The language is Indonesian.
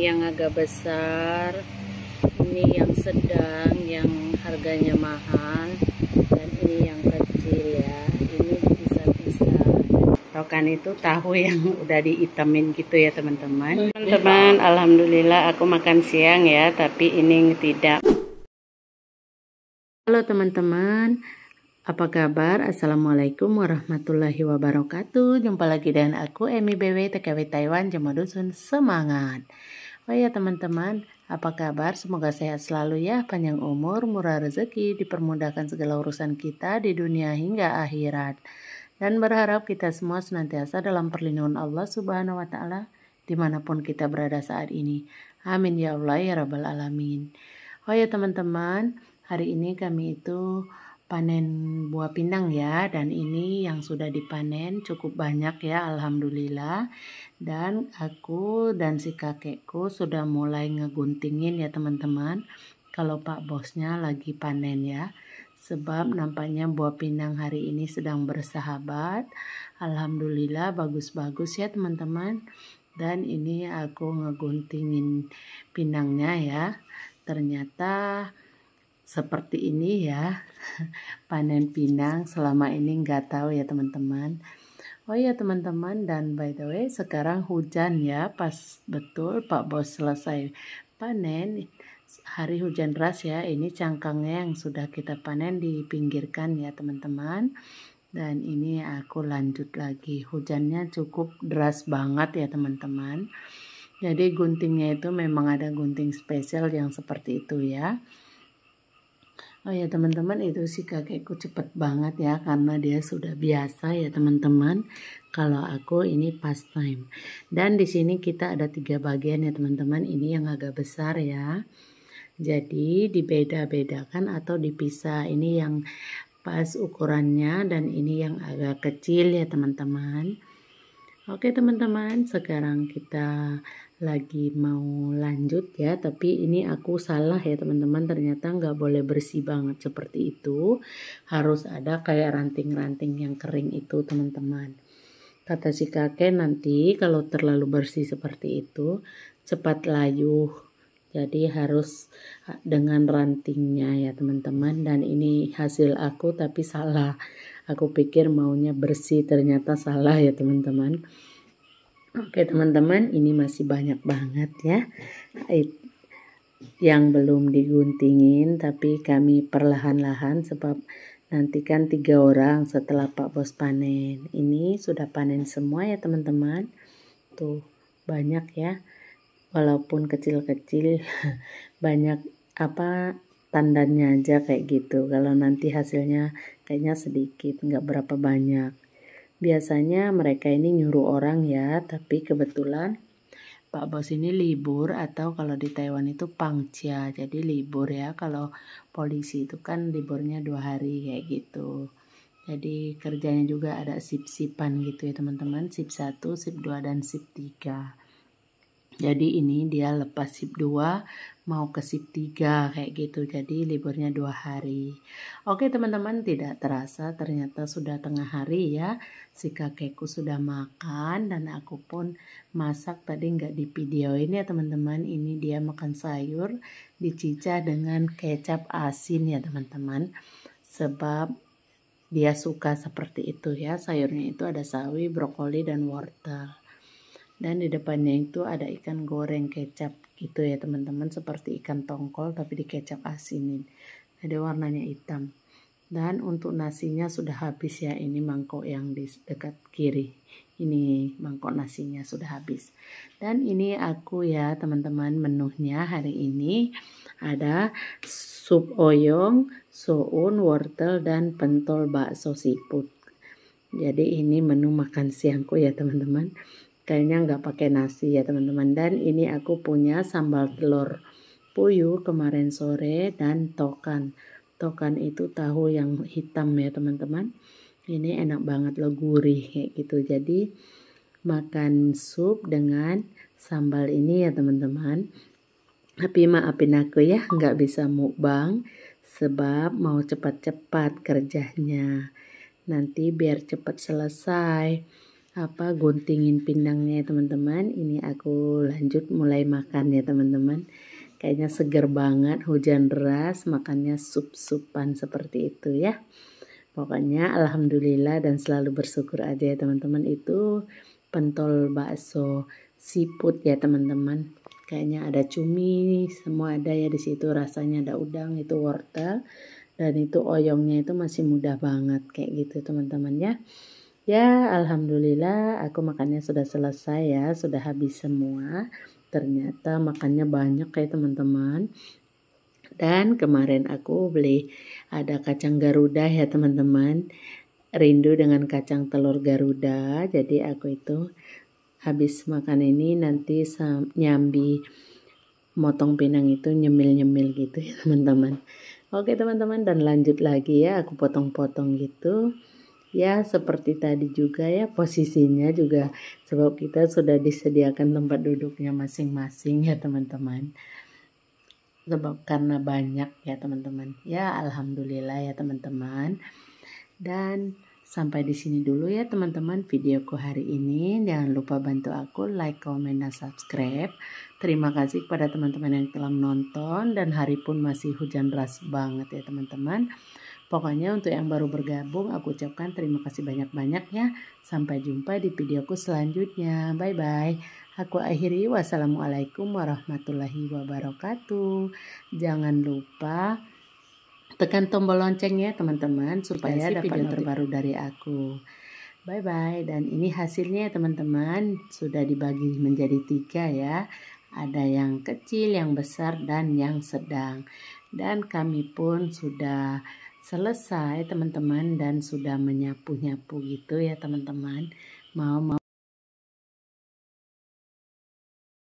yang agak besar ini yang sedang yang harganya mahal dan ini yang kecil ya. Ini dipisah-pisah tokan itu tahu yang udah diitamin gitu ya teman-teman. Teman-teman alhamdulillah aku makan siang ya tapi ini tidak. Halo teman-teman apa kabar? Assalamualaikum warahmatullahi wabarakatuh. Jumpa lagi dengan aku Emi BW TKW Taiwan Jemaah Dusun. Semangat. Oh ya teman-teman apa kabar? Semoga sehat selalu ya. Panjang umur, murah rezeki Dipermudahkan segala urusan kita Di dunia hingga akhirat. Dan berharap kita semua senantiasa Dalam perlindungan Allah subhanahu wa ta'ala Di mana pun kita berada saat ini. Amin ya Allah ya Rabbal Alamin. Oh ya teman-teman Hari ini kami itu panen buah pinang ya dan ini yang sudah dipanen cukup banyak ya alhamdulillah. Dan aku dan si kakekku sudah mulai ngeguntingin ya teman-teman kalau pak bosnya lagi panen ya. Sebab nampaknya buah pinang hari ini sedang bersahabat. Alhamdulillah bagus-bagus ya teman-teman. Dan ini aku ngeguntingin pinangnya ya. Ternyata seperti ini ya. Panen pinang selama ini nggak tahu ya teman-teman. Oh ya teman-teman dan by the way sekarang hujan ya pas betul Pak Bos selesai panen. Hari hujan deras ya ini cangkangnya yang sudah kita panen dipinggirkan ya teman-teman. Dan ini aku lanjut lagi hujannya cukup deras banget ya teman-teman. Jadi guntingnya itu memang ada gunting spesial yang seperti itu ya Oh ya teman-teman itu sih kakekku cepet banget ya karena dia sudah biasa ya teman-teman. Kalau aku ini pastime. Dan di sini kita ada tiga bagian ya teman-teman. Ini yang agak besar ya. Jadi dibeda-bedakan atau dipisah. Ini yang pas ukurannya dan ini yang agak kecil ya teman-teman. Oke teman-teman, sekarang kita lagi mau lanjut ya tapi ini aku salah ya teman-teman. Ternyata nggak boleh bersih banget seperti itu. Harus ada kayak ranting-ranting yang kering itu teman-teman. Kata si kakek nanti kalau terlalu bersih seperti itu cepat layu jadi harus dengan rantingnya ya teman-teman. Dan ini hasil aku tapi salah. Aku pikir maunya bersih ternyata salah ya teman-teman. Oke teman-teman ini masih banyak banget ya. Yang belum diguntingin tapi kami perlahan-lahan sebab nanti kan tiga orang setelah Pak Bos panen. Ini sudah panen semua ya teman-teman. Tuh banyak ya walaupun kecil-kecil banyak apa tandanya aja kayak gitu kalau nanti hasilnya kayaknya sedikit nggak berapa banyak Biasanya mereka ini nyuruh orang ya, tapi kebetulan Pak Bos ini libur atau kalau di Taiwan itu pangcia, jadi libur ya. Kalau polisi itu kan liburnya dua hari kayak gitu. Jadi kerjanya juga ada sip-sipan gitu ya teman-teman, sip 1, sip 2, dan sip 3. Jadi ini dia lepas sip 2 mau ke sip 3 kayak gitu. Jadi liburnya dua hari. Oke teman-teman tidak terasa ternyata sudah tengah hari ya. Si kakekku sudah makan dan aku pun masak. Tadi nggak di videoin ya teman-teman. Ini dia makan sayur dicicah dengan kecap asin ya teman-teman. Sebab dia suka seperti itu ya. Sayurnya itu ada sawi brokoli dan wortel dan di depannya itu ada ikan goreng kecap gitu ya teman-teman. Seperti ikan tongkol tapi dikecap asinin. Jadi warnanya hitam. Dan untuk nasinya sudah habis ya. Ini mangkok yang di dekat kiri. Ini mangkok nasinya sudah habis. Dan ini aku ya teman-teman menunya hari ini ada sup oyong, soun, wortel dan pentol bakso siput. Jadi ini menu makan siangku ya teman-teman kayaknya nggak pakai nasi ya teman-teman. Dan ini aku punya sambal telur puyuh kemarin sore dan tokan. Tokan itu tahu yang hitam ya teman-teman. Ini enak banget loh gurih kayak gitu. Jadi makan sup dengan sambal ini ya teman-teman. Tapi maafin aku ya nggak bisa mukbang sebab mau cepat-cepat kerjanya. Nanti biar cepat selesai apa guntingin pindangnya ya teman-teman? Ini aku lanjut mulai makan ya teman-teman. Kayaknya seger banget hujan deras makannya sup-supan seperti itu ya. Pokoknya alhamdulillah dan selalu bersyukur aja ya teman-teman. Itu pentol bakso siput ya teman-teman. Kayaknya ada cumi semua ada ya di situ. Rasanya ada udang itu wortel. Dan itu oyongnya itu masih mudah banget kayak gitu teman-teman ya Ya, alhamdulillah aku makannya sudah selesai ya, sudah habis semua. Ternyata makannya banyak kayak teman-teman. Dan kemarin aku beli ada kacang garuda ya teman-teman. Rindu dengan kacang telur garuda. Jadi aku itu habis makan ini nanti nyambi motong pinang itu nyemil-nyemil gitu ya teman-teman. Oke teman-teman dan lanjut lagi ya aku potong-potong gitu ya seperti tadi juga ya posisinya juga sebab kita sudah disediakan tempat duduknya masing-masing ya teman-teman. Sebab karena banyak ya teman-teman. Ya alhamdulillah ya teman-teman. Dan sampai di sini dulu ya teman-teman videoku hari ini. Jangan lupa bantu aku like comment dan subscribe. Terima kasih kepada teman-teman yang telah menonton. Dan hari pun masih hujan deras banget ya teman-teman Pokoknya untuk yang baru bergabung aku ucapkan terima kasih banyak-banyak ya. Sampai jumpa di videoku selanjutnya. Bye-bye. Aku akhiri wassalamualaikum warahmatullahi wabarakatuh. Jangan lupa tekan tombol loncengnya teman-teman supaya dapat yang terbaru dari aku. Bye bye dan ini hasilnya teman-teman sudah dibagi menjadi tiga ya. Ada yang kecil, yang besar dan yang sedang. Dan kami pun sudah selesai teman-teman dan sudah menyapu-nyapu gitu ya teman-teman. Mau mau